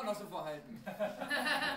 immer noch so verhalten.